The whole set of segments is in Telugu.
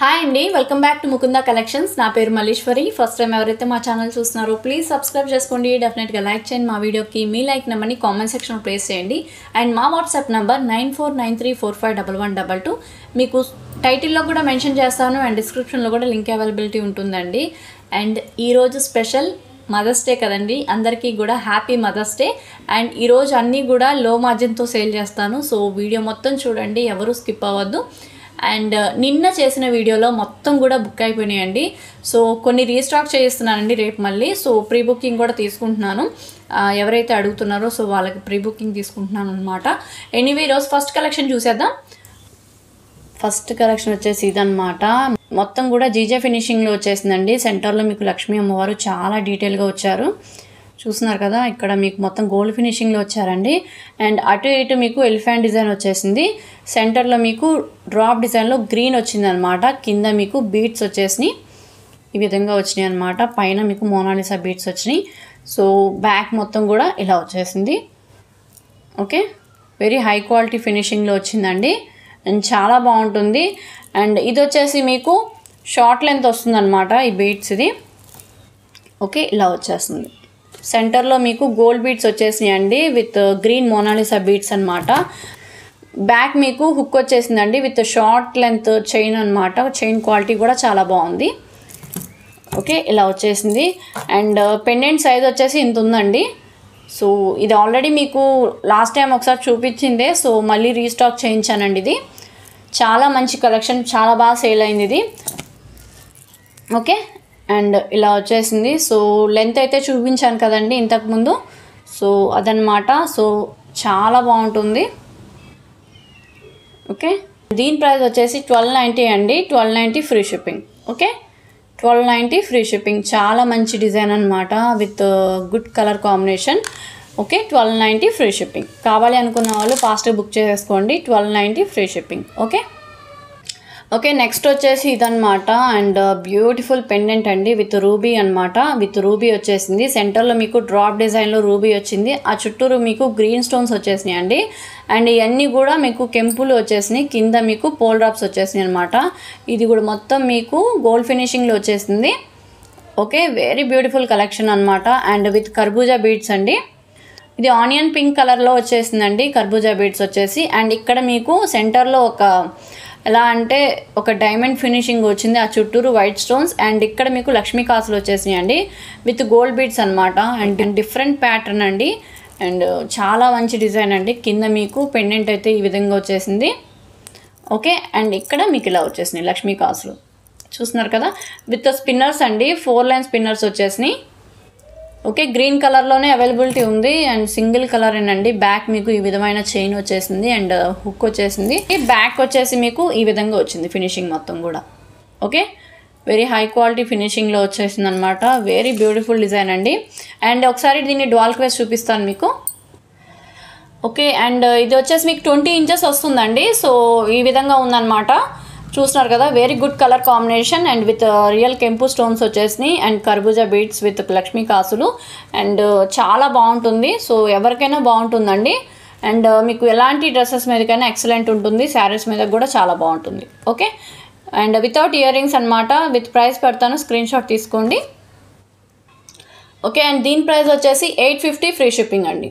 హాయ్ అండి welcome back to Mukunda collections నా పేరు మల్లీశ్వరి. ఫస్ట్ టైం ఎవరైతే మా ఛానల్ చూస్తున్నారో ప్లీజ్ సబ్స్క్రైబ్ చేసుకోండి. డెఫినెట్గా లైక్ చేయండి మా వీడియోకి మీ లైక్ నెంబర్ని కామెంట్ సెక్షన్లో ప్లేస్ చేయండి. అండ్ మా WhatsApp number nine four nine three four five double one double two మీకు టైటిల్లో కూడా మెన్షన్ చేస్తాను అండ్ డిస్క్రిప్షన్లో కూడా లింక్ అవైలబిలిటీ ఉంటుందండి. అండ్ ఈరోజు స్పెషల్ మదర్స్ డే కదండి. అందరికీ కూడా హ్యాపీ మదర్స్ డే అండ్ ఈరోజు అన్నీ కూడా లో మార్జిన్తో సేల్ చేస్తాను. సో వీడియో మొత్తం చూడండి. ఎవరు స్కిప్ అవ్వద్దు. అండ్ uh, నిన్న చేసిన వీడియోలో మొత్తం కూడా బుక్ అయిపోయినాయండి. సో కొన్ని రీస్టాక్ చేయిస్తున్నానండి రేపు మళ్ళీ. సో ప్రీ బుకింగ్ కూడా తీసుకుంటున్నాను. ఎవరైతే అడుగుతున్నారో సో వాళ్ళకి ప్రీ బుకింగ్ తీసుకుంటున్నాను అనమాట ఎనీవే ఈరోజు ఫస్ట్ కలెక్షన్ చూసేద్దాం. ఫస్ట్ కలెక్షన్ వచ్చేసి ఇదనమాట మొత్తం కూడా జీజే ఫినిషింగ్లో వచ్చేసిందండి. సెంటర్లో మీకు లక్ష్మీ అమ్మవారు చాలా డీటెయిల్గా వచ్చారు. చూస్తున్నారు కదా ఇక్కడ మీకు మొత్తం గోల్డ్ ఫినిషింగ్లో వచ్చారండి. అండ్ అటు ఇటు మీకు ఎలిఫెంట్ డిజైన్ వచ్చేసింది. సెంటర్లో మీకు డ్రాప్ డిజైన్లో గ్రీన్ వచ్చిందనమాట. కింద మీకు బీట్స్ వచ్చేసినాయి. ఈ విధంగా వచ్చినాయి అనమాట. పైన మీకు మోనాలిసా బీట్స్ వచ్చినాయి. సో బ్యాక్ మొత్తం కూడా ఇలా వచ్చేసింది. ఓకే వెరీ హై క్వాలిటీ ఫినిషింగ్లో వచ్చిందండి. అండ్ చాలా బాగుంటుంది. అండ్ ఇది వచ్చేసి మీకు షార్ట్ లెంత్ వస్తుందన్నమాట ఈ బీట్స్ ఇది. ఓకే ఇలా వచ్చేస్తుంది. సెంటర్లో మీకు గోల్డ్ బీట్స్ వచ్చేసినాయండి విత్ గ్రీన్ మోనాలిసా బీట్స్ అన్నమాట. బ్యాక్ మీకు హుక్ వచ్చేసిందండి విత్ షార్ట్ లెంత్ చైన్ అన్నమాట. చైన్ క్వాలిటీ కూడా చాలా బాగుంది. ఓకే ఇలా వచ్చేసింది. అండ్ uh, పెండెంట్ సైజ్ వచ్చేసి ఇంత ఉందండి. సో ఇది ఆల్రెడీ మీకు లాస్ట్ టైం ఒకసారి చూపించిందే సో మళ్ళీ రీస్టాక్ చేయించానండి ఇది. చాలా మంచి కలెక్షన్ చాలా బాగా సేల్ అయింది ఇది. ఓకే అండ్ ఇలా వచ్చేసింది. సో లెంత్ అయితే చూపించాను కదండి ఇంతకుముందు సో అదనమాట సో చాలా బాగుంటుంది. ఓకే? దీని ప్రైస్ వచ్చేసి ట్వెల్వ్ నైంటీ అండి. Twelve ninety free shipping. Okay? Twelve ninety free shipping. చాలా మంచి డిజైన్ అనమాట with good colour combination. Okay? Twelve ninety free shipping. కావాలి అనుకున్న వాళ్ళు ఫాస్ట్గా బుక్ చేసేసుకోండి. Twelve ninety free shipping. Okay? Okay next వచ్చేసి ఇదనమాట అండ్ బ్యూటిఫుల్ పెండెంట్ అండి విత్ రూబీ అన్నమాట. విత్ రూబీ వచ్చేసింది. సెంటర్లో మీకు డ్రాప్ డిజైన్లో రూబీ వచ్చింది. ఆ చుట్టూరు మీకు గ్రీన్ స్టోన్స్ వచ్చేసినాయి అండి అండ్ ఇవన్నీ కూడా మీకు కెంపులు వచ్చేసినాయి. కింద మీకు పోల్ డ్రాప్స్ వచ్చేసినాయి అనమాట ఇది కూడా మొత్తం మీకు గోల్డ్ ఫినిషింగ్లో వచ్చేసింది. ఓకే వెరీ బ్యూటిఫుల్ కలెక్షన్ అనమాట అండ్ విత్ కర్బూజా బీడ్స్ అండి. ఇది ఆనియన్ పింక్ కలర్లో వచ్చేసిందండి కర్బూజా బీడ్స్ వచ్చేసి. అండ్ ఇక్కడ మీకు సెంటర్లో ఒక ఎలా అంటే ఒక డైమండ్ ఫినిషింగ్ వచ్చింది ఆ చుట్టూరు వైట్ స్టోన్స్ అండ్ ఇక్కడ మీకు లక్ష్మీ కాసులు వచ్చేసినాయి అండి విత్ గోల్డ్ బీడ్స్ అనమాట అండ్ డిఫరెంట్ ప్యాటర్న్ అండి. అండ్ చాలా మంచి డిజైన్ అండి. కింద మీకు పెండెంట్ అయితే ఈ విధంగా వచ్చేసింది. ఓకే అండ్ ఇక్కడ మీకు ఇలా వచ్చేసినాయి లక్ష్మీ కాసులు. చూస్తున్నారు కదా? విత్ స్పిన్నర్స్ అండి ఫోర్ లైన్ స్పిన్నర్స్ వచ్చేసినాయి. ఓకే గ్రీన్ కలర్లోనే అవైలబిలిటీ ఉంది అండ్ సింగిల్ కలర్ అండి బ్యాక్ మీకు ఈ విధమైన చైన్ వచ్చేసింది అండ్ uh, హుక్ వచ్చేసింది. ఈ బ్యాక్ వచ్చేసి మీకు ఈ విధంగా వచ్చింది ఫినిషింగ్ మొత్తం కూడా. ఓకే వెరీ హై క్వాలిటీ ఫినిషింగ్లో వచ్చేసింది అనమాట వెరీ బ్యూటిఫుల్ డిజైన్ అండి. అండ్ ఒకసారి దీన్ని డ్వాల్ క్వేస్ చూపిస్తాను మీకు. ఓకే అండ్ uh, ఇది వచ్చేసి మీకు ట్వంటీ ఇంచెస్ వస్తుందండి. సో ఈ విధంగా ఉందన్నమాట చూస్తున్నారు కదా very good colour combination and with real కెంపు స్టోన్స్ వచ్చేసినాయి అండ్ కర్బూజా బీడ్స్ విత్ లక్ష్మీ కాసులు అండ్ uh, చాలా బాగుంటుంది. సో ఎవరికైనా బాగుంటుందండి. అండ్ uh, మీకు ఎలాంటి డ్రెస్సెస్ మీదకైనా ఎక్సలెంట్ ఉంటుంది. శారీస్ మీద కూడా చాలా బాగుంటుంది. Okay and without ear rings అనమాట విత్ ప్రైస్ పెడతాను. స్క్రీన్ షాట్ తీసుకోండి. ఓకే అండ్ దీని ప్రైస్ వచ్చేసి ఎయిట్ ఫిఫ్టీ ఫ్రీ షిప్పింగ్ అండి.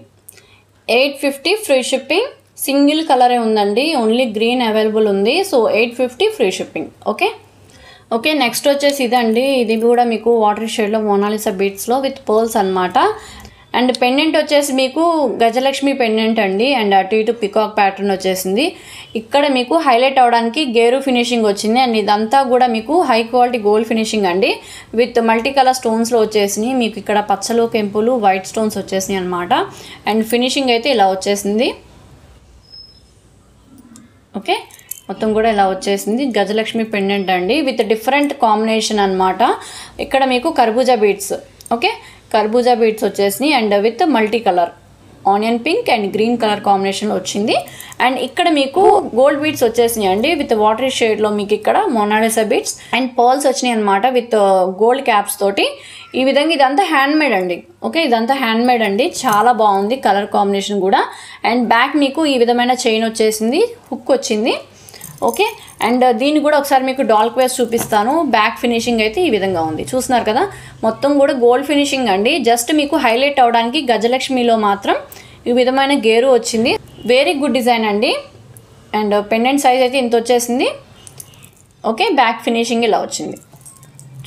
Eight fifty free shipping single కలరే ఉందండి. ఓన్లీ గ్రీన్ అవైలబుల్ ఉంది. So eight fifty free shipping. Okay? Okay next వచ్చేసి ఇదండి. ఇది కూడా మీకు వాటర్ షేడ్లో మోనాలిసా బీట్స్లో విత్ పర్ల్స్ అనమాట అండ్ పెండెంట్ వచ్చేసి మీకు గజలక్ష్మి పెండెంట్ అండి. అండ్ అటు ఇటు పికాక్ ప్యాటర్న్ వచ్చేసింది. ఇక్కడ మీకు హైలైట్ అవడానికి గేరు ఫినిషింగ్ వచ్చింది. అండ్ ఇదంతా కూడా మీకు హై క్వాలిటీ గోల్డ్ ఫినిషింగ్ అండి. విత్ మల్టీ కలర్ స్టోన్స్లో వచ్చేసినాయి. మీకు ఇక్కడ పచ్చలు కెంపులు వైట్ స్టోన్స్ వచ్చేసినాయి అనమాట అండ్ ఫినిషింగ్ అయితే ఇలా వచ్చేసింది. ఓకే? మొత్తం కూడా ఇలా వచ్చేసింది. గజలక్ష్మి పెండెంట్ అండి. విత్ డిఫరెంట్ కాంబినేషన్ అనమాట ఇక్కడ మీకు కర్బూజా బీట్స్ ఓకే? కర్బూజా బీట్స్ వచ్చేసినాయి. And with multi colour onion pink and green colour కాంబినేషన్లో వచ్చింది. అండ్ ఇక్కడ మీకు గోల్డ్ బీడ్స్ వచ్చేసినాయి అండి విత్ వాటర్ షేడ్లో మీకు ఇక్కడ మొనాలిసా బీట్స్ అండ్ పర్ల్స్ వచ్చినాయి అనమాట విత్ గోల్డ్ క్యాప్స్ తోటి. ఈ విధంగా ఇదంతా హ్యాండ్ మేడ్ అండి. ఓకే? ఇదంతా హ్యాండ్ మేడ్ అండి. చాలా బాగుంది కలర్ కాంబినేషన్ కూడా. అండ్ బ్యాక్ మీకు ఈ విధమైన చైన్ వచ్చేసింది. హుక్ వచ్చింది. ఓకే? అండ్ uh, దీన్ని కూడా ఒకసారి మీకు డాల్క్ వేస్ చూపిస్తాను. బ్యాక్ ఫినిషింగ్ అయితే ఈ విధంగా ఉంది. చూస్తున్నారు కదా? మొత్తం కూడా గోల్డ్ ఫినిషింగ్ అండి. జస్ట్ మీకు హైలైట్ అవడానికి గజలక్ష్మిలో మాత్రం ఈ విధమైన గేరు వచ్చింది. వెరీ గుడ్ డిజైన్ అండి. అండ్ uh, పెండెంట్ సైజ్ అయితే ఇంత వచ్చేసింది. ఓకే? బ్యాక్ ఫినిషింగ్ ఇలా వచ్చింది.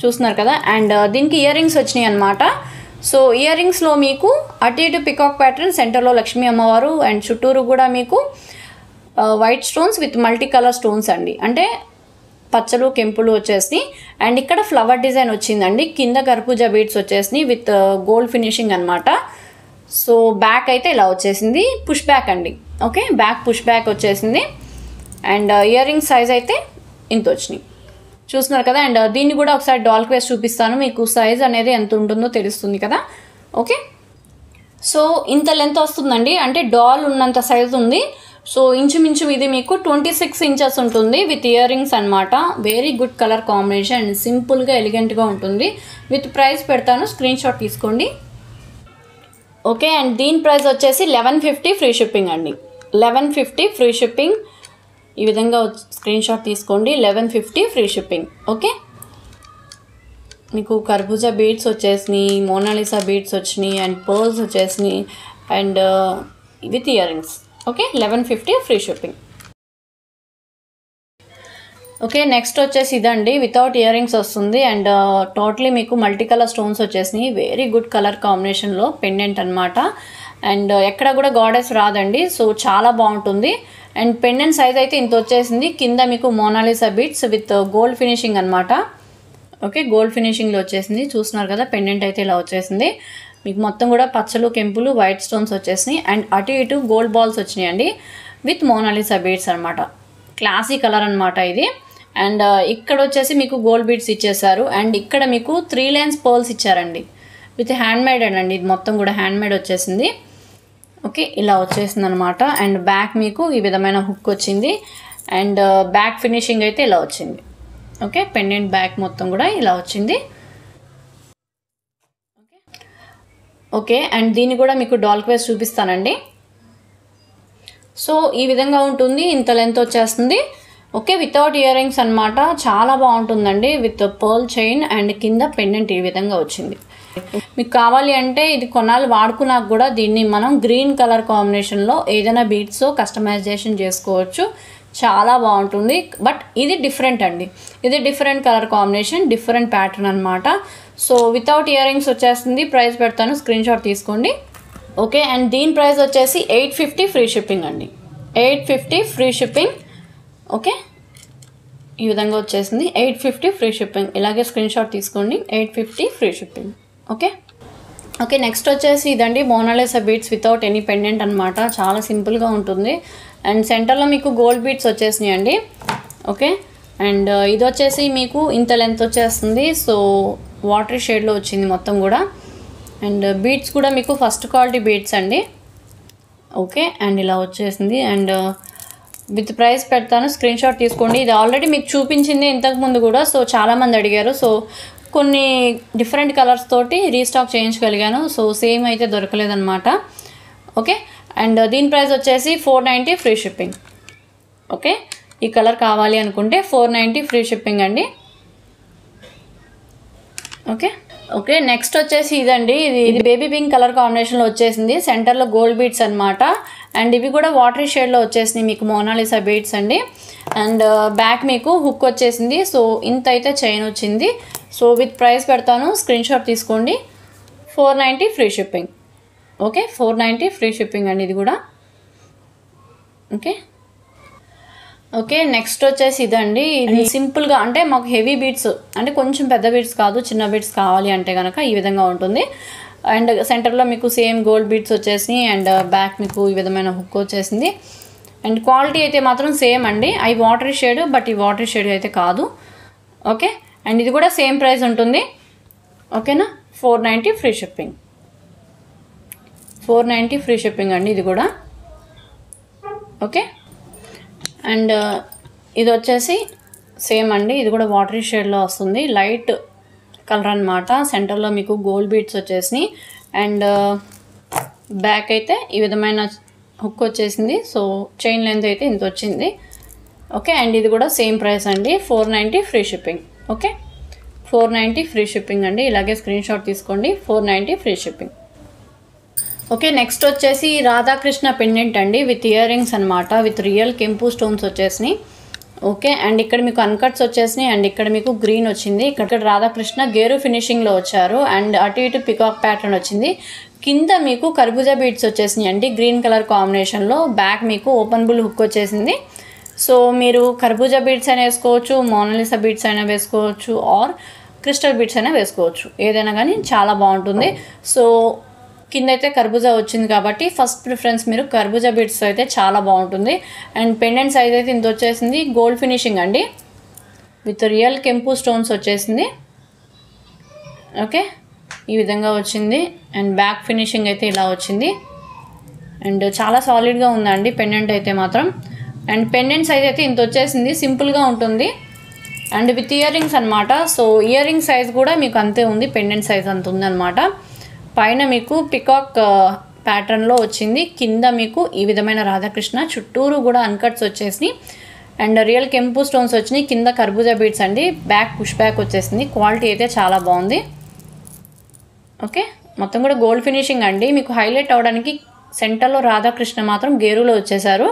చూస్తున్నారు కదా? అండ్ uh, దీనికి ఇయర్ రింగ్స్ వచ్చినాయి అనమాట సో ఇయర్ రింగ్స్లో మీకు అటు ఇటు పికాక్ ప్యాటర్న్ సెంటర్లో లక్ష్మీ అమ్మవారు అండ్ చుట్టూరు కూడా మీకు white stones with multi colour stones అండి. అంటే పచ్చలు కెంపులు వచ్చేసి అండ్ ఇక్కడ ఫ్లవర్ డిజైన్ వచ్చిందండి. కింద కర్పూజా బీడ్స్ వచ్చేసినాయి విత్ గోల్డ్ ఫినిషింగ్ అనమాట సో బ్యాక్ అయితే ఇలా వచ్చేసింది. పుష్ బ్యాక్ అండి. ఓకే బ్యాక్ పుష్ బ్యాక్ వచ్చేసింది. అండ్ ఇయర్ రింగ్ సైజ్ అయితే ఇంత వచ్చినాయి. చూస్తున్నారు కదా? అండ్ దీన్ని కూడా ఒకసారి డాల్క్ వేసి చూపిస్తాను. మీకు సైజ్ అనేది ఎంత ఉంటుందో తెలుస్తుంది కదా? ఓకే సో ఇంత లెంత్ వస్తుందండి. అంటే డాల్ ఉన్నంత సైజ్ ఉంది. సో ఇంచుమించు ఇది మీకు ట్వంటీ సిక్స్ ఇంచెస్ ఉంటుంది విత్ ఇయర్ రింగ్స్ అనమాట very good colour combination and సింపుల్గా ఎలిగెంట్గా ఉంటుంది. విత్ ప్రైస్ పెడతాను స్క్రీన్ షాట్ తీసుకోండి. ఓకే అండ్ దీని ప్రైస్ వచ్చేసి లెవెన్ ఫిఫ్టీ ఫ్రీ షిప్పింగ్ అండి. లెవెన్ ఫిఫ్టీ ఫ్రీ షిప్పింగ్ ఈ విధంగా స్క్రీన్ షాట్ తీసుకోండి. Eleven fifty free shipping okay మీకు కర్బూజా బీడ్స్ వచ్చేసినాయి మోనాలిసా బీడ్స్ వచ్చినాయి అండ్ పర్ల్స్ వచ్చేసినాయి and with earrings okay eleven fifty free shipping okay next వచ్చేసి ఇదండి వితౌట్ ఇయర్ రింగ్స్ వస్తుంది అండ్ టోటలీ uh, మీకు మల్టీ కలర్ స్టోన్స్ వచ్చేసినాయి వెరీ గుడ్ కలర్ కాంబినేషన్లో పెండెంట్ అనమాట అండ్ ఎక్కడ కూడా గాడెస్ రాదండి. సో చాలా బాగుంటుంది. అండ్ పెండెంట్ సైజ్ అయితే ఇంత వచ్చేసింది. కింద మీకు Monalisa beads with gold finishing అనమాట ఓకే గోల్డ్ ఫినిషింగ్లో వచ్చేసింది. చూస్తున్నారు కదా పెండెంట్ అయితే ఇలా వచ్చేసింది. మీకు మొత్తం కూడా పచ్చలు కెంపులు వైట్ స్టోన్స్ వచ్చేసినాయి. అండ్ అటు ఇటు గోల్డ్ బాల్స్ వచ్చినాయండి విత్ మోనాలిసా బీడ్స్ అనమాట క్లాసీ కలర్ అనమాట ఇది. అండ్ uh, ఇక్కడ వచ్చేసి మీకు గోల్డ్ బీడ్స్ ఇచ్చేసారు అండ్ ఇక్కడ మీకు త్రీ లైన్స్ పర్ల్స్ ఇచ్చారండి. విత్ హ్యాండ్ మేడ్ అండి. ఇది మొత్తం కూడా హ్యాండ్ మేడ్ వచ్చేసింది. ఓకే ఇలా వచ్చేసింది అనమాట అండ్ బ్యాక్ మీకు ఈ విధమైన హుక్ వచ్చింది. అండ్ బ్యాక్ ఫినిషింగ్ అయితే ఇలా వచ్చింది. ఓకే పెండెంట్ బ్యాక్ మొత్తం కూడా ఇలా వచ్చింది. ఓకే అండ్ దీన్ని కూడా మీకు డాల్క్ వేస్ చూపిస్తానండి. సో ఈ విధంగా ఉంటుంది ఇంత లెంత్ వచ్చేస్తుంది. ఓకే వితౌట్ ఇయర్ రింగ్స్ అనమాట చాలా బాగుంటుందండి విత్ పర్ల్ చైన్ అండ్ కింద పెండెంట్ ఈ విధంగా వచ్చింది. మీకు కావాలి అంటే ఇది కొనాలి వాడుకున్నాక కూడా దీన్ని మనం గ్రీన్ కలర్ కాంబినేషన్లో ఏదైనా బీట్స్ కస్టమైజేషన్ చేసుకోవచ్చు. చాలా బాగుంటుంది బట్ ఇది డిఫరెంట్ అండి. ఇది different colour combination different pattern అనమాట సో వితౌట్ ఇయర్ రింగ్స్ వచ్చేస్తుంది. ప్రైస్ పెడతాను. స్క్రీన్ షాట్ తీసుకోండి. ఓకే అండ్ దీని ప్రైస్ వచ్చేసి ఎయిట్ ఫిఫ్టీ ఫ్రీ షిప్పింగ్ అండి. Eight fifty free shipping okay ఈ విధంగా వచ్చేసింది. ఎయిట్ ఫిఫ్టీ ఫ్రీ షిప్పింగ్ ఇలాగే స్క్రీన్ షాట్ తీసుకోండి. Eight fifty free shipping okay okay next వచ్చేసి ఇదండి. Monalisa beads without any pendant అనమాట చాలా సింపుల్గా ఉంటుంది. అండ్ సెంటర్లో మీకు గోల్డ్ బీట్స్ వచ్చేసినాయి అండి ఓకే అండ్ uh, ఇది వచ్చేసి మీకు ఇంత లెంత్ వచ్చేస్తుంది. సో వాటర్ షేడ్లో వచ్చింది మొత్తం కూడా. అండ్ బీట్స్ కూడా మీకు ఫస్ట్ క్వాలిటీ బీట్స్ అండి. ఓకే అండ్ ఇలా వచ్చేసింది. అండ్ uh, విత్ ప్రైస్ పెడతాను. స్క్రీన్ షాట్ తీసుకోండి. ఇది ఆల్రెడీ మీకు చూపించింది ఇంతకుముందు కూడా. సో చాలామంది అడిగారు. సో కొన్ని డిఫరెంట్ కలర్స్ తోటి రీస్టాక్ చేయించగలిగాను. సో సేమ్ అయితే దొరకలేదన్నమాట. ఓకే అండ్ దీని ప్రైస్ వచ్చేసి four ninety free shipping. Okay ఈ కలర్ కావాలి అనుకుంటే ఫోర్ నైంటీ ఫ్రీ షిప్పింగ్ అండి. ఓకే? ఓకే నెక్స్ట్ వచ్చేసి ఇదండి. ఇది ఇది బేబీ పింక్ కలర్ కాంబినేషన్లో వచ్చేసింది. సెంటర్లో గోల్డ్ బీడ్స్ అనమాట అండ్ ఇవి కూడా వాటరీ షేడ్లో వచ్చేసినాయి మీకు మోనాలిసా బీట్స్ అండి. అండ్ బ్యాక్ uh, మీకు హుక్ వచ్చేసింది. సో ఇంత అయితే చైన్ వచ్చింది. సో విత్ ప్రైస్ పెడతాను. స్క్రీన్ షాట్ తీసుకోండి. Four ninety free shipping okay four ninety free shipping అండి ఇది కూడా. ఓకే ఓకే నెక్స్ట్ వచ్చేసి ఇదండి. ఇది సింపుల్గా అంటే మాకు హెవీ బీట్స్ అంటే కొంచెం పెద్ద బీట్స్ కాదు చిన్న బీట్స్ కావాలి అంటే కనుక ఈ విధంగా ఉంటుంది. అండ్ సెంటర్లో మీకు సేమ్ గోల్డ్ బీట్స్ వచ్చేసి అండ్ బ్యాక్ మీకు ఈ విధమైన హుక్ వచ్చేసింది. అండ్ క్వాలిటీ అయితే మాత్రం సేమ్ అండి. అవి వాటర్ షేడ్ బట్ ఈ వాటర్ షేడ్ అయితే కాదు. ఓకే అండ్ ఇది కూడా సేమ్ ప్రైస్ ఉంటుంది. ఓకేనా? Four ninety free shipping. Four ninety free shipping అండి ఇది కూడా. ఓకే అండ్ uh, ఇది వచ్చేసి సేమ్ అండి. ఇది కూడా వాటరీ షేడ్లో వస్తుంది. లైట్ కలర్ అనమాట సెంటర్లో మీకు గోల్డ్ బీట్స్ వచ్చేసినాయి. అండ్ uh, బ్యాక్ అయితే ఈ విధమైన హుక్ వచ్చేసింది. సో చైన్ లెంత్ అయితే ఇంత వచ్చింది. ఓకే అండ్ ఇది కూడా సేమ్ ప్రైస్ అండి. Four ninety free shipping. Okay? Four ninety free shipping అండి. ఇలాగే స్క్రీన్ షాట్ తీసుకోండి. Four ninety free shipping. Okay next వచ్చేసి రాధాకృష్ణ పెండెంట్ అండి విత్ ఇయర్ రింగ్స్ అనమాట విత్ రియల్ కెంపు స్టోన్స్ వచ్చేసినాయి. ఓకే అండ్ ఇక్కడ మీకు అన్కట్స్ వచ్చేసినాయి అండ్ ఇక్కడ మీకు గ్రీన్ వచ్చింది. ఇక్కడ రాధాకృష్ణ గేరు ఫినిషింగ్లో వచ్చారు అండ్ అటు ఇటు పికాక్ ప్యాటర్న్ వచ్చింది. కింద మీకు కర్బూజా బీడ్స్ వచ్చేసినాయి అండి గ్రీన్ కలర్ కాంబినేషన్లో బ్యాక్ మీకు ఓపెన్ బుల్ హుక్ వచ్చేసింది. సో మీరు కర్బూజా బీడ్స్ అయినా వేసుకోవచ్చు మోనలిసా బీడ్స్ అయినా వేసుకోవచ్చు ఆర్ క్రిస్టల్ బీడ్స్ అయినా వేసుకోవచ్చు. ఏదైనా కానీ చాలా బాగుంటుంది. సో కింద అయితే కర్బూజా వచ్చింది కాబట్టి ఫస్ట్ ప్రిఫరెన్స్ మీరు కర్బూజా బీడ్స్ అయితే చాలా బాగుంటుంది. అండ్ పెండెంట్ సైజ్ అయితే ఇంత వచ్చేసింది గోల్డ్ ఫినిషింగ్ అండి. విత్ రియల్ కెంపు స్టోన్స్ వచ్చేసింది. ఓకే? ఈ విధంగా వచ్చింది. అండ్ బ్యాక్ ఫినిషింగ్ అయితే ఇలా వచ్చింది. అండ్ చాలా సాలిడ్గా ఉందండి పెండెంట్ అయితే మాత్రం. అండ్ పెండెంట్ సైజ్ అయితే ఇంత వచ్చేసింది. సింపుల్గా ఉంటుంది. అండ్ విత్ ఇయర్ రింగ్స్ అనమాట సో ఇయర్ రింగ్ సైజ్ కూడా మీకు అంతే ఉంది. పెండెంట్ సైజ్ అంత ఉందన్నమాట. పైన మీకు పికాక్ ప్యాటర్న్లో uh, వచ్చింది. కింద మీకు ఈ విధమైన రాధాకృష్ణ చుట్టూరు కూడా అన్కట్స్ వచ్చేసి అండ్ రియల్ కెంపు స్టోన్స్ వచ్చినాయి. కింద కర్బూజా బీడ్స్ అండి. బ్యాక్ పుష్ బ్యాక్ వచ్చేసింది. క్వాలిటీ అయితే చాలా బాగుంది. ఓకే మొత్తం కూడా గోల్డ్ ఫినిషింగ్ అండి. మీకు హైలైట్ అవడానికి సెంటర్లో రాధాకృష్ణ మాత్రం గేరులో వచ్చేసారు.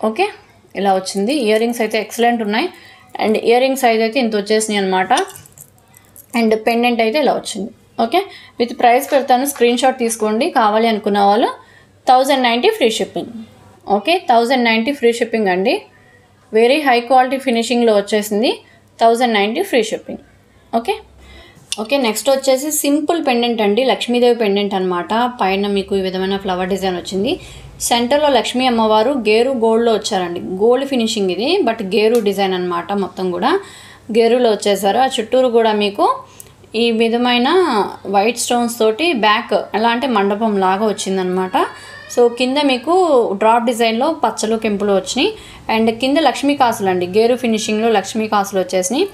ఓకే ఇలా వచ్చింది. ఇయర్ రింగ్స్ అయితే ఎక్సలెంట్ ఉన్నాయి. అండ్ ఇయర్ రింగ్ సైజ్ అయితే ఇంత వచ్చేసినాయి అనమాట అండ్ పెండెంట్ అయితే ఇలా వచ్చింది. ఓకే? విత్ ప్రైస్ పెడతాను స్క్రీన్ షాట్ తీసుకోండి. కావాలి అనుకున్న వాళ్ళు thousand ninety free shipping. Okay? Thousand ninety free shipping అండి. వెరీ హై క్వాలిటీ ఫినిషింగ్లో వచ్చేసింది. Thousand ninety free shipping. Okay? Okay next వచ్చేసి సింపుల్ పెండెంట్ అండి. లక్ష్మీదేవి పెండెంట్ అనమాట పైన మీకు ఈ విధమైన ఫ్లవర్ డిజైన్ వచ్చింది. సెంటర్లో లక్ష్మీ అమ్మవారు గేరు గోల్డ్లో వచ్చారండి. గోల్డ్ ఫినిషింగ్ ఇది బట్ గేరు డిజైన్ అనమాట మొత్తం కూడా. గేరులో వచ్చేసారు. ఆ చుట్టూరు కూడా మీకు ఈ విధమైన వైట్ స్టోన్స్ తోటి బ్యాక్ ఎలా అంటే మండపం లాగా వచ్చిందనమాట సో కింద మీకు డ్రాప్ డిజైన్లో పచ్చలు కెంపులు వచ్చినాయి. అండ్ కింద లక్ష్మీ కాసులు అండి. గేరు ఫినిషింగ్లో లక్ష్మీ కాసులు వచ్చేసినాయి.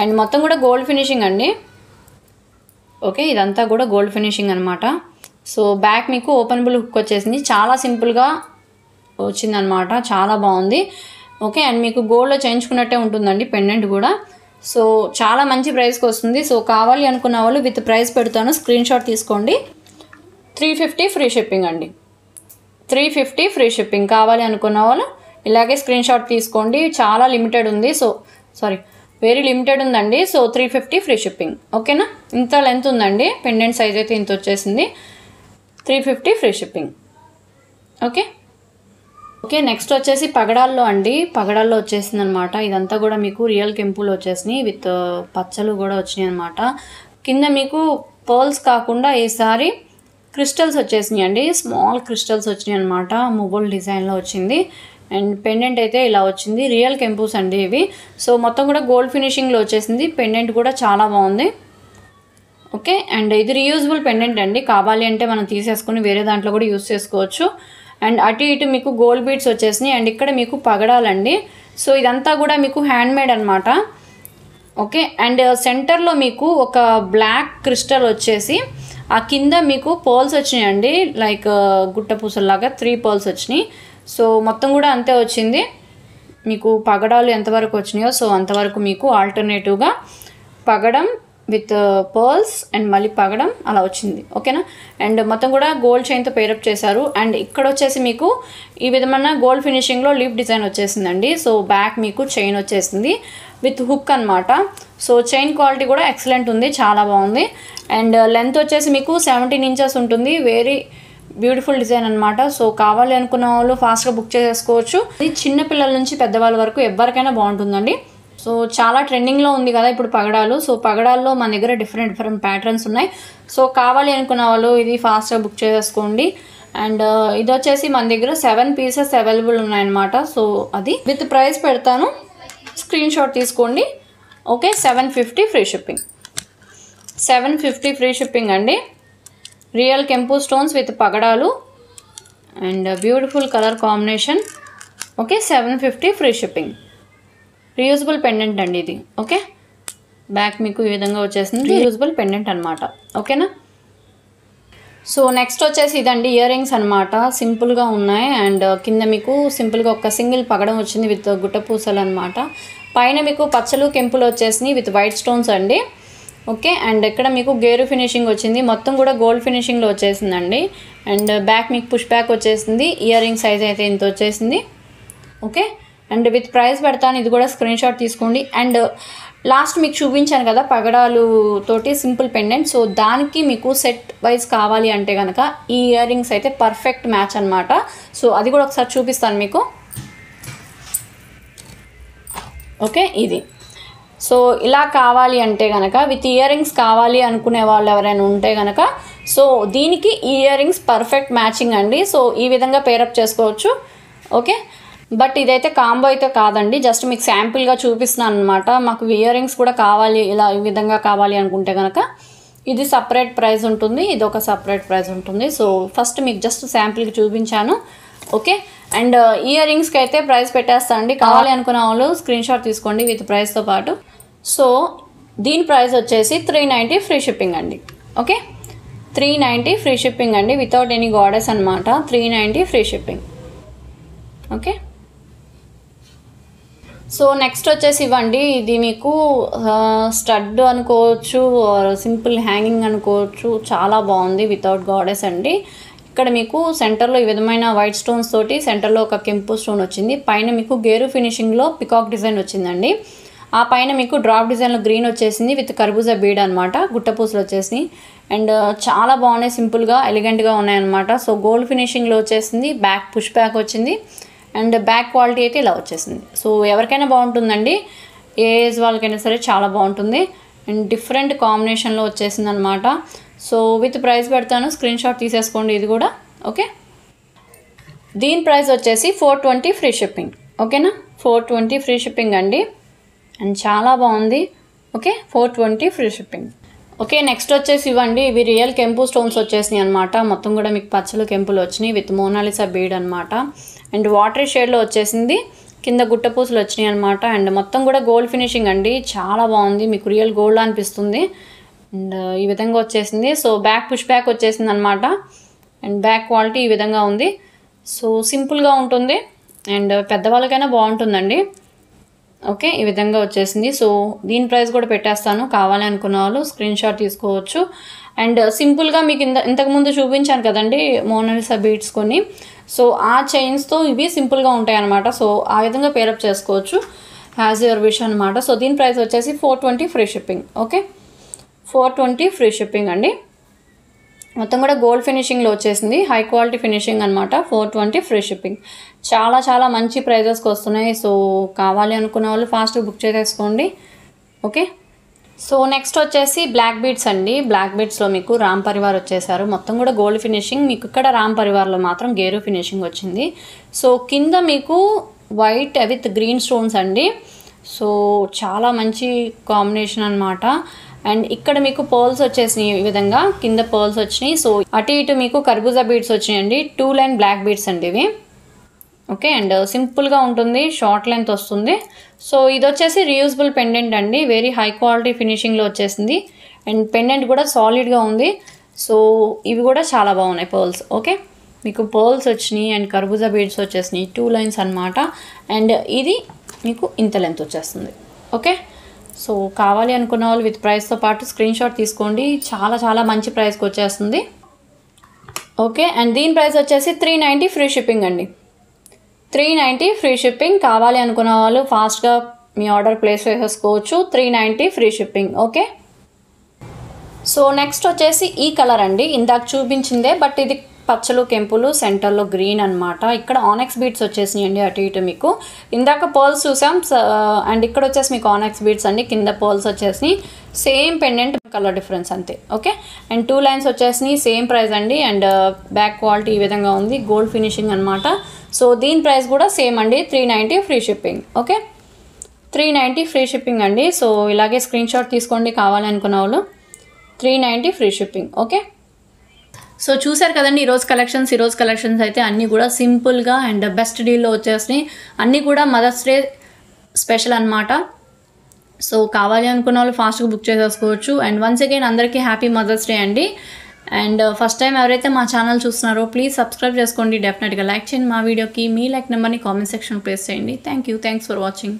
అండ్ మొత్తం కూడా గోల్డ్ ఫినిషింగ్ అండి. ఓకే ఇదంతా కూడా గోల్డ్ ఫినిషింగ్ అనమాట సో బ్యాక్ మీకు ఓపెనబుల్ హుక్ వచ్చేసింది. చాలా సింపుల్గా వచ్చిందనమాట చాలా బాగుంది. ఓకే అండ్ మీకు గోల్డ్లో చేయించుకున్నట్టే ఉంటుందండి. పెండెంట్ కూడా. సో చాలా మంచి ప్రైస్కి వస్తుంది. సో కావాలి అనుకున్న వాళ్ళు విత్ ప్రైస్ పెడతాను. స్క్రీన్ షాట్ తీసుకోండి. త్రీ ఫిఫ్టీ ఫ్రీ షిప్పింగ్ అండి. త్రీ ఫిఫ్టీ ఫ్రీ షిప్పింగ్ కావాలి అనుకున్న వాళ్ళు ఇలాగే స్క్రీన్ షాట్ తీసుకోండి. చాలా లిమిటెడ్ ఉంది. సో సారీ వెరీ లిమిటెడ్ ఉందండి. So three fifty free shipping. ఓకేనా? ఇంత లెంత్ ఉందండి. పెండెంట్ సైజ్ అయితే ఇంత వచ్చేసింది. Three fifty free shipping. Okay? Okay next వచ్చేసి పగడాల్లో అండి. పగడాల్లో వచ్చేసింది అనమాట ఇదంతా కూడా మీకు రియల్ కెంపులు వచ్చేసినాయి. విత్ పచ్చలు కూడా వచ్చినాయి అనమాట కింద మీకు పర్ల్స్ కాకుండా ఈసారి క్రిస్టల్స్ వచ్చేసినాయి అండి. స్మాల్ క్రిస్టల్స్ వచ్చినాయి అనమాట మొబైల్ డిజైన్లో వచ్చింది. అండ్ పెండెంట్ అయితే ఇలా వచ్చింది. రియల్ కెంపూస్ అండి ఇవి. సో మొత్తం కూడా గోల్డ్ ఫినిషింగ్లో వచ్చేసింది. పెండెంట్ కూడా చాలా బాగుంది. ఓకే అండ్ ఇది రీయూజబుల్ పెండెంట్ అండి. కావాలి అంటే మనం తీసేసుకొని వేరే దాంట్లో కూడా యూస్ చేసుకోవచ్చు. అండ్ అటు ఇటు మీకు గోల్డ్ బీడ్స్ వచ్చేసినాయి అండ్ ఇక్కడ మీకు పగడాలండి. సో ఇదంతా కూడా మీకు హ్యాండ్ మేడ్ అనమాట ఓకే? అండ్ సెంటర్లో మీకు ఒక బ్లాక్ క్రిస్టల్ వచ్చేసి ఆ కింద మీకు పర్ల్స్ వచ్చినాయండి. లైక్ గుట్ట పూసల్లాగా త్రీ పర్ల్స్ వచ్చినాయి. సో మొత్తం కూడా అంతే వచ్చింది. మీకు పగడాలు ఎంతవరకు వచ్చినాయో సో అంతవరకు మీకు ఆల్టర్నేటివ్గా పగడం విత్ uh, పర్ల్స్ అండ్ మళ్ళీ పగడం అలా వచ్చింది. ఓకేనా? అండ్ మొత్తం కూడా గోల్డ్ చైన్తో పేరప్ చేశారు. అండ్ ఇక్కడ వచ్చేసి మీకు ఈ విధమైన గోల్డ్ ఫినిషింగ్లో లీఫ్ డిజైన్ వచ్చేసిందండి. సో బ్యాక్ మీకు చైన్ వచ్చేసింది. విత్ హుక్ అనమాట సో చైన్ క్వాలిటీ కూడా ఎక్సలెంట్ ఉంది. చాలా బాగుంది. అండ్ లెంత్ uh, వచ్చేసి మీకు సెవెంటీన్ ఇంచెస్ ఉంటుంది. వెరీ బ్యూటిఫుల్ డిజైన్ అనమాట సో కావాలి అనుకున్న వాళ్ళు ఫాస్ట్గా బుక్ చేసుకోవచ్చు. ఇది చిన్నపిల్లల నుంచి పెద్దవాళ్ళ వరకు ఎవరికైనా బాగుంటుందండి. సో చాలా ట్రెండింగ్లో ఉంది కదా ఇప్పుడు పగడాలు. సో పగడాల్లో మన దగ్గర డిఫరెంట్ డిఫరెంట్ ప్యాటర్న్స్ ఉన్నాయి. సో కావాలి అనుకున్న వాళ్ళు ఇది ఫాస్ట్గా బుక్ చేసుకోండి. అండ్ uh, ఇది వచ్చేసి మన దగ్గర సెవెన్ పీసెస్ అవైలబుల్ ఉన్నాయన్నమాట. సో అది విత్ ప్రైస్ పెడతాను. స్క్రీన్ షాట్ తీసుకోండి. Okay seven fifty free shipping seven fifty free shipping అండి. రియల్ కెంపు stones with పగడాలు. And beautiful colour combination okay seven fifty free shipping reusable pendant అండి ఇది ఓకే? బ్యాక్ మీకు ఈ విధంగా వచ్చేసింది. రీయూజబుల్ పెండెంట్ అనమాట ఓకేనా? సో నెక్స్ట్ వచ్చేసి ఇదండి ఇయర్ రింగ్స్ అనమాట సింపుల్గా ఉన్నాయి అండ్ కింద మీకు సింపుల్గా ఒక సింగిల్ పగడం వచ్చింది విత్ గుట్ట పూసలు అనమాట పైన మీకు పచ్చలు కెంపులు వచ్చేసినాయి విత్ వైట్ స్టోన్స్ అండి ఓకే? అండ్ ఇక్కడ మీకు గేరు ఫినిషింగ్ వచ్చింది. మొత్తం కూడా గోల్డ్ ఫినిషింగ్లో వచ్చేసిందండి. అండ్ బ్యాక్ మీకు పుష్ బ్యాక్ వచ్చేసింది. ఇయర్ రింగ్ సైజ్ అయితే ఇంత వచ్చేసింది ఓకే? అండ్ విత్ ప్రైస్ పెడతాను. ఇది కూడా స్క్రీన్ షాట్ తీసుకోండి. అండ్ లాస్ట్ మీకు చూపించాను కదా పగడాలు తోటి సింపుల్ పెండెంట్. సో దానికి మీకు సెట్ వైజ్ కావాలి అంటే కనుక ఈ ఇయర్ రింగ్స్ అయితే పర్ఫెక్ట్ మ్యాచ్ అనమాట సో అది కూడా ఒకసారి చూపిస్తాను మీకు. ఓకే ఇది. సో ఇలా కావాలి అంటే కనుక విత్ ఇయర్ రింగ్స్ కావాలి అనుకునే వాళ్ళు ఎవరైనా ఉంటే కనుక సో దీనికి ఈ ఇయర్ రింగ్స్ పర్ఫెక్ట్ మ్యాచింగ్ అండి. సో ఈ విధంగా పేరప్ చేసుకోవచ్చు. ఓకే బట్ ఇదైతే కాంబో అయితే కాదండి. జస్ట్ మీకు శాంపిల్గా చూపిస్తున్నాను అనమాట మాకు ఇయర్ రింగ్స్ కూడా కావాలి ఇలా ఈ విధంగా కావాలి అనుకుంటే కనుక ఇది సపరేట్ ప్రైస్ ఉంటుంది ఇది ఒక సపరేట్ ప్రైస్ ఉంటుంది. సో ఫస్ట్ మీకు జస్ట్ శాంపిల్కి చూపించాను. ఓకే? అండ్ uh, ఇయర్ రింగ్స్కి అయితే ప్రైస్ పెట్టేస్తానండి కావాలి అనుకున్న వాళ్ళు స్క్రీన్ షాట్ తీసుకోండి విత్ ప్రైస్తో పాటు. సో దీని ప్రైస్ వచ్చేసి త్రీ నైంటీ ఫ్రీ షిప్పింగ్ అండి. Okay? Three ninety free shipping అండి వితౌట్ ఎనీ గాడెస్ అనమాట three ninety free shipping. Okay? So next వచ్చేసి ఇవ్వండి. ఇది మీకు స్టడ్ అనుకోవచ్చు సింపుల్ హ్యాంగింగ్ అనుకోవచ్చు. చాలా బాగుంది వితౌట్ గాడెస్ అండి. ఇక్కడ మీకు సెంటర్లో ఈ విధమైన వైట్ స్టోన్స్ తోటి సెంటర్లో ఒక కెంపు స్టోన్ వచ్చింది. పైన మీకు గేరు ఫినిషింగ్లో పికాక్ డిజైన్ వచ్చిందండి. ఆ పైన మీకు డ్రాప్ డిజైన్లో గ్రీన్ వచ్చేసింది విత్ కర్బూజా బీడ్ అనమాట గుట్టపూసలు వచ్చేసి అండ్ చాలా బాగున్నాయి సింపుల్గా ఎలిగెంట్గా ఉన్నాయన్నమాట. సో గోల్డ్ ఫినిషింగ్లో వచ్చేసింది బ్యాక్ పుష్ బ్యాక్ వచ్చింది. అండ్ బ్యాక్ క్వాలిటీ అయితే ఇలా వచ్చేసింది. సో ఎవరికైనా బాగుంటుందండి. ఏ ఏజ్ వాళ్ళకైనా సరే చాలా బాగుంటుంది. అండ్ డిఫరెంట్ కాంబినేషన్లో వచ్చేసింది అనమాట సో విత్ ప్రైస్ పెడతాను. స్క్రీన్ షాట్ తీసేసుకోండి ఇది కూడా. ఓకే? దీని ప్రైస్ వచ్చేసి ఫోర్ ట్వంటీ ఫ్రీ షిప్పింగ్. ఓకేనా? ఫోర్ ట్వంటీ ఫ్రీ షిప్పింగ్ అండి. అండ్ చాలా బాగుంది. Okay? Four twenty free shipping. Okay next వచ్చేసి ఇవ్వండి. ఇవి రియల్ కెంపు స్టోన్స్ వచ్చేసినాయి అనమాట. మొత్తం కూడా మీకు పచ్చలు కెంపులు వచ్చినాయి విత్ మోనాలిసా బీడ్ అనమాట. అండ్ వాటర్ షేడ్లో వచ్చేసింది. కింద గుట్టపూసలు వచ్చినాయి అనమాట అండ్ మొత్తం కూడా గోల్డ్ ఫినిషింగ్ అండి. చాలా బాగుంది. మీకు రియల్ గోల్డ్ అనిపిస్తుంది. అండ్ ఈ విధంగా వచ్చేసింది. సో బ్యాక్ పుష్ బ్యాక్ వచ్చేసింది అనమాట అండ్ బ్యాక్ క్వాలిటీ ఈ విధంగా ఉంది. సో సింపుల్గా ఉంటుంది. అండ్ పెద్దవాళ్ళకైనా బాగుంటుందండి. ఓకే ఈ విధంగా వచ్చేసింది. సో దీని ప్రైస్ కూడా పెట్టేస్తాను. కావాలి అనుకున్న వాళ్ళు స్క్రీన్ షాట్ తీసుకోవచ్చు. అండ్ సింపుల్గా మీకు ఇంత ఇంతకుముందు చూపించాను కదండి మోనలిసా బీట్స్ కొన్ని సో ఆ చైన్స్తో ఇవి సింపుల్గా ఉంటాయి అనమాట సో ఆ విధంగా పేరప్ చేసుకోవచ్చు. హ్యాజ్ యువర్ విష్ అనమాట సో దీని ప్రైస్ వచ్చేసి four twenty free shipping okay four twenty free shipping అండి. మొత్తం కూడా గోల్డ్ ఫినిషింగ్లో వచ్చేసింది. హై క్వాలిటీ ఫినిషింగ్ అనమాట ఫోర్ ట్వంటీ ఫ్రీ షిప్పింగ్ చాలా చాలా మంచి ప్రైజెస్కి వస్తున్నాయి. సో కావాలి అనుకున్న వాళ్ళు ఫాస్ట్గా బుక్ చేసేసుకోండి. ఓకే సో నెక్స్ట్ వచ్చేసి బ్లాక్ బీడ్స్ అండి. బ్లాక్ బీడ్స్లో మీకు రామ్ పరివార్ వచ్చేసారు. మొత్తం కూడా గోల్డ్ ఫినిషింగ్ మీకు ఇక్కడ రామ్ పరివార్లో మాత్రం గేరు ఫినిషింగ్ వచ్చింది. సో కింద మీకు వైట్ విత్ గ్రీన్ స్టోన్స్ అండి. సో చాలా మంచి కాంబినేషన్ అనమాట అండ్ ఇక్కడ మీకు పర్ల్స్ వచ్చేసినాయి ఈ విధంగా. కింద పర్ల్స్ వచ్చినాయి. సో అటు ఇటు మీకు కర్బూజా బీడ్స్ వచ్చినాయండి. టూ లైన్ బ్లాక్ బీడ్స్ అండి ఇవి. ఓకే అండ్ సింపుల్గా ఉంటుంది. షార్ట్ లెంత్ వస్తుంది. సో ఇది వచ్చేసి రీయూజబుల్ పెండెంట్ అండి వెరీ హై క్వాలిటీ ఫినిషింగ్లో వచ్చేసింది. అండ్ పెండెంట్ కూడా సాలిడ్గా ఉంది. సో ఇవి కూడా చాలా బాగున్నాయి పర్ల్స్ ఓకే మీకు పర్ల్స్ వచ్చినాయి అండ్ కర్బూజా బీడ్స్ వచ్చేసినాయి. టూ లైన్స్ అనమాట అండ్ ఇది మీకు ఇంత లెంత్ వచ్చేస్తుంది. ఓకే సో కావాలి అనుకున్న వాళ్ళు విత్ ప్రైస్తో పాటు స్క్రీన్ షాట్ తీసుకోండి. చాలా చాలా మంచి ప్రైస్కి వచ్చేస్తుంది. ఓకే అండ్ దీని ప్రైస్ వచ్చేసి త్రీ నైంటీ ఫ్రీ షిప్పింగ్ అండి. త్రీ నైంటీ ఫ్రీ షిప్పింగ్ కావాలి అనుకున్న వాళ్ళు ఫాస్ట్గా మీ ఆర్డర్ ప్లేస్ చేసేసుకోవచ్చు three ninety free shipping okay? So next వచ్చేసి ఈ కలర్ అండి. ఇందాక చూపించిందే బట్ ఇది పచ్చలు కెంపులు సెంటర్లో గ్రీన్ అనమాట ఇక్కడ ఆనెక్స్ బీట్స్ వచ్చేసినాయండి అటు ఇటు మీకు. ఇందాక పర్ల్స్ చూసాం అండ్ ఇక్కడ వచ్చేసి మీకు ఆనెక్స్ బీట్స్ అండి కింద పర్ల్స్ వచ్చేసి సేమ్ పెండెంట్ కలర్ డిఫరెన్స్ అంతే ఓకే? అండ్ టూ లైన్స్ వచ్చేసినాయి సేమ్ ప్రైస్ అండి. అండ్ uh, బ్యాక్ క్వాలిటీ ఈ విధంగా ఉంది గోల్డ్ ఫినిషింగ్ అనమాట సో దీని ప్రైస్ కూడా సేమ్ అండి three ninety free shipping okay? Three ninety free shipping అండి. సో ఇలాగే స్క్రీన్ షాట్ తీసుకోండి కావాలనుకున్న వాళ్ళు. Three ninety free shipping okay? So చూసారు కదండి ఈరోజు కలెక్షన్స్ ఈరోజు కలెక్షన్స్ అయితే అన్నీ కూడా సింపుల్గా అండ్ బెస్ట్ డీల్లో వచ్చేసినాయి. అన్నీ కూడా మదర్స్ డే స్పెషల్ అనమాట సో కావాలి అనుకున్న వాళ్ళు ఫాస్ట్గా బుక్ చేసేసుకోవచ్చు. అండ్ వన్స్ అగైన్ అందరికీ హ్యాపీ మదర్స్ డే అండి. అండ్ ఫస్ట్ టైం ఎవరైతే మా ఛానల్ చూస్తున్నారో ప్లీజ్ సబ్స్క్రైబ్ చేసుకోండి. డెఫినెట్గా లైక్ చేయండి మా వీడియోకి మీ లైక్ నెంబర్ని కామెంట్ సెక్షన్ ప్లేస్ చేయండి. Thank you thanks for watching